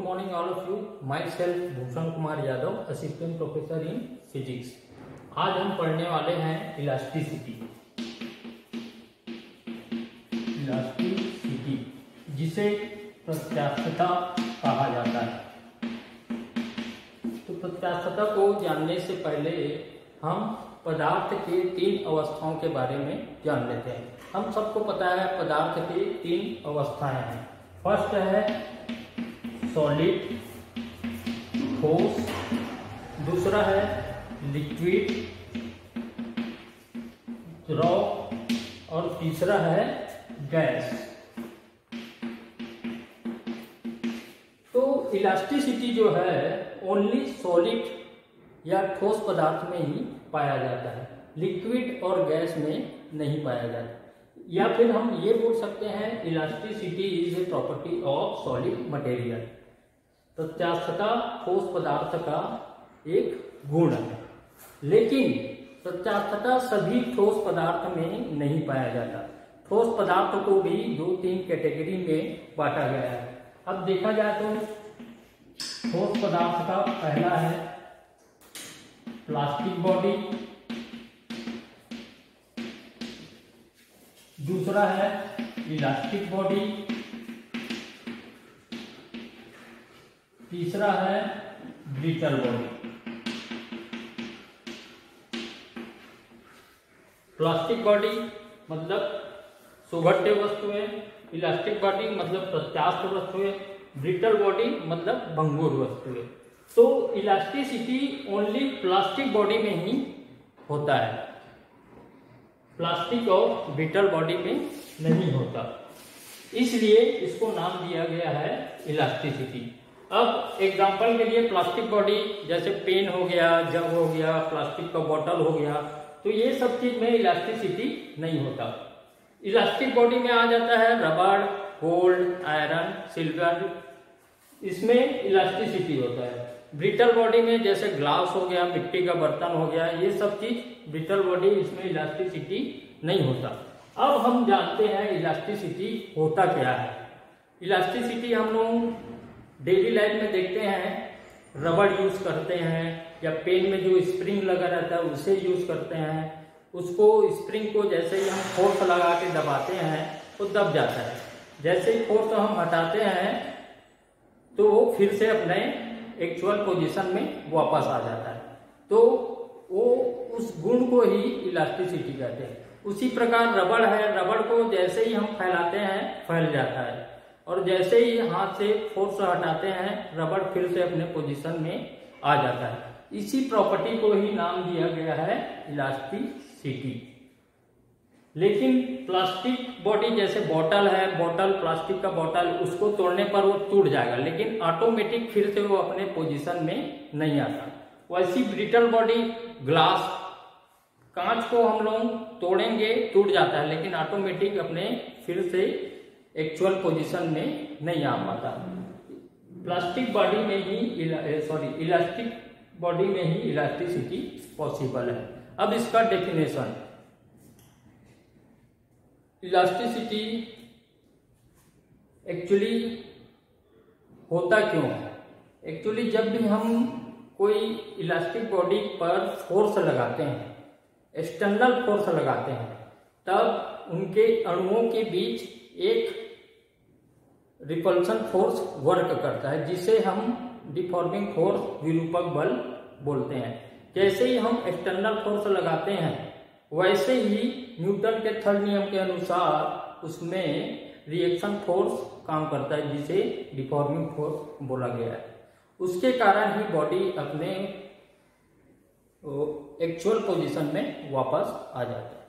Good morning, all of you. Myself Bhushan Kumar Yadav assistant professor in physics आज हम पढ़ने वाले हैं इलास्टिसिटी इलास्टिसिटी जिसे प्रत्यास्थता कहा जाता है। तो प्रत्यास्थता को जानने से पहले हम पदार्थ के तीन अवस्थाओं के बारे में जान लेते हैं। हम सबको पता है पदार्थ के तीन अवस्थाएँ हैं। फ़र्स्ट है सॉलिड ठोस दूसरा है लिक्विड रॉक और तीसरा है गैस तो इलास्टिसिटी जो है ओनली सॉलिड या ठोस पदार्थ में ही पाया जाता है. लिक्विड और गैस में नहीं पाया जाता. या फिर हम ये बोल सकते हैं elasticity is a property of solid material प्रत्यास्थता ठोस पदार्थ का एक गुण है। लेकिन प्रत्यास्थता सभी ठोस पदार्थ में नहीं पाया जाता। ठोस पदार्थ को भी दो तीन कैटेगरी में बांटा गया है। अब देखा जाए तो ठोस पदार्थ का पहला है प्लास्टिक बॉडी। दूसरा है इलास्टिक बॉडी। तीसरा है ब्रिटल बॉडी। प्लास्टिक बॉडी मतलब सुघट्य वस्तुएँ इलास्टिक बॉडी मतलब प्रत्यास्थ वस्तुएँ ब्रिटल बॉडी मतलब भंगुर वस्तुएँ तो इलास्टिसिटी ओनली प्लास्टिक बॉडी में ही होता है। प्लास्टिक और ब्रिटल बॉडी में नहीं होता। इसलिए इसको नाम दिया गया है इलास्टिसिटी। अब एग्जांपल के लिए प्लास्टिक बॉडी जैसे पेन हो गया, जग हो गया प्लास्टिक का बॉटल हो गया तो ये सब चीज़ में इलास्टिसिटी नहीं होता। इलास्टिक बॉडी में आ जाता है रबड़ गोल्ड आयरन सिल्वर इसमें इलास्टिसिटी होता है। ब्रिटल बॉडी में जैसे ग्लास हो गया, मिट्टी का बर्तन हो गया, ये सब चीज़ ब्रिटल बॉडी इसमें इलास्टिसिटी नहीं होता। अब हम जानते हैं इलास्टिसिटी होता क्या है। इलास्टिसिटी हम लोग डेली लाइफ में देखते हैं रबड़ यूज़ करते हैं, या पेन में जो स्प्रिंग लगा रहता है, उसे यूज़ करते हैं, उसको स्प्रिंग को जैसे ही हम फोर्स लगा के दबाते हैं तो दब जाता है। जैसे ही फोर्स हम हटाते हैं तो वो फिर से अपने एक्चुअल पोजीशन में वापस आ जाता है। तो वो उस गुण को ही इलास्टिसिटी कहते हैं। उसी प्रकार रबड़ है रबड़ को जैसे ही हम फैलाते हैं, फैल जाता है। और जैसे ही हाथ से फोर्स हटाते हैं रबड़ फिर से अपने पोजीशन में आ जाता है। इसी प्रॉपर्टी को ही नाम दिया गया है इलास्टिसिटी लेकिन प्लास्टिक बॉडी जैसे बॉटल है बॉटल प्लास्टिक का बॉटल उसको तोड़ने पर वो टूट जाएगा, लेकिन ऑटोमेटिक फिर से वो अपने पोजीशन में नहीं आता। वैसी ब्रिटल बॉडी ग्लास कांच को हम लोग तोड़ेंगे, टूट जाता है, लेकिन ऑटोमेटिक अपने फिर से एक्चुअल पोजीशन में नहीं आ पाता। प्लास्टिक बॉडी में ही सॉरी इलास्टिक बॉडी में ही इलास्टिसिटी पॉसिबल है। अब इसका डेफिनेशन इलास्टिसिटी एक्चुअली होता क्यों? है एक्चुअली जब भी हम कोई इलास्टिक बॉडी पर फोर्स लगाते हैं एक्सटर्नल फोर्स लगाते हैं, तब उनके अणुओं के बीच एक रिपल्सन फोर्स वर्क करता है, जिसे हम डिफॉर्मिंग फोर्स विरूपक बल बोलते हैं। जैसे ही हम एक्सटर्नल फोर्स लगाते हैं, वैसे ही न्यूटन के थर्ड नियम के अनुसार उसमें रिएक्शन फोर्स काम करता है, जिसे डिफॉर्मिंग फोर्स बोला गया है। उसके कारण ही बॉडी अपने एक्चुअल पोजीशन में वापस आ जाता है।